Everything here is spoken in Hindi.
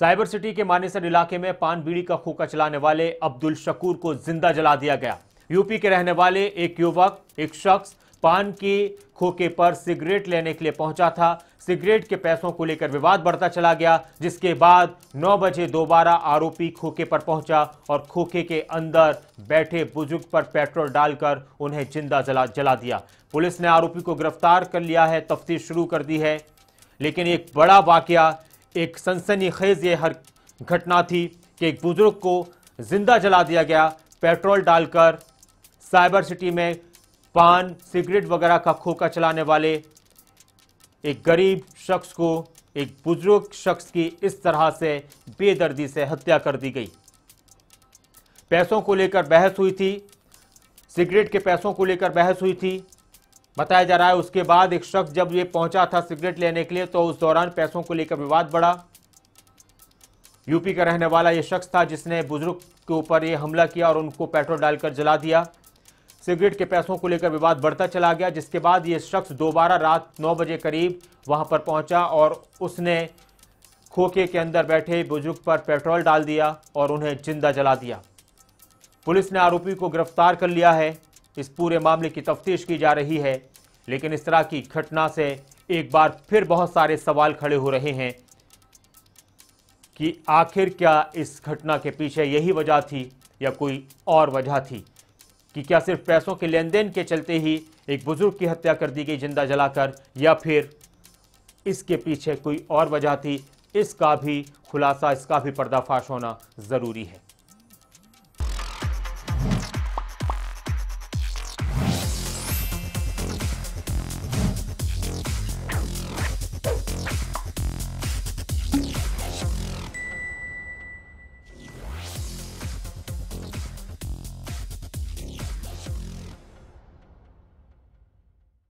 साइबर सिटी के मानेसर इलाके में पान बीड़ी का खोखा चलाने वाले अब्दुल शकूर को ज़िंदा जला दिया गया। यूपी के रहने वाले एक युवक, एक शख्स पान के खोखे पर सिगरेट लेने के लिए पहुँचा था। सिगरेट के पैसों को लेकर विवाद बढ़ता चला गया, जिसके बाद 9 बजे दोबारा आरोपी खोखे पर पहुँचा और खोखे के अंदर बैठे बुज़ुर्ग पर पेट्रोल डालकर उन्हें ज़िंदा जला जला दिया। पुलिस ने आरोपी को गिरफ़्तार कर लिया है, तफ्तीश शुरू कर दी है। लेकिन एक बड़ा वाकया एक सनसनीखेज ये हर घटना थी कि एक बुज़ुर्ग को ज़िंदा जला दिया गया। पेट्रोल डालकर साइबर सिटी में पान, सिगरेट वगैरह का खोखा चलाने वाले एक गरीब शख्स को, एक बुज़ुर्ग शख्स की इस तरह से बेदर्दी से हत्या कर दी गई। पैसों को लेकर बहस हुई थी, सिगरेट के पैसों को लेकर बहस हुई थी। बताया जा रहा है उसके बाद एक शख्स जब ये पहुँचा था सिगरेट लेने के लिए तो उस दौरान पैसों को लेकर विवाद बढ़ा। यूपी का रहने वाला यह शख्स था जिसने बुज़ुर्ग के ऊपर यह हमला किया और उनको पेट्रोल डालकर जला दिया। सिगरेट के पैसों को लेकर विवाद बढ़ता चला गया, जिसके बाद ये शख्स दोबारा रात नौ बजे करीब वहाँ पर पहुँचा और उसने खोखे के अंदर बैठे बुज़ुर्ग पर पेट्रोल डाल दिया और उन्हें ज़िंदा जला दिया। पुलिस ने आरोपी को गिरफ़्तार कर लिया है। इस पूरे मामले की तफ्तीश की जा रही है। लेकिन इस तरह की घटना से एक बार फिर बहुत सारे सवाल खड़े हो रहे हैं कि आखिर क्या इस घटना के पीछे यही वजह थी या कोई और वजह थी? कि क्या सिर्फ़ पैसों के लेन देन के चलते ही एक बुज़ुर्ग की हत्या कर दी गई ज़िंदा जलाकर, या फिर इसके पीछे कोई और वजह थी? इसका भी खुलासा, इसका भी पर्दाफाश होना ज़रूरी है।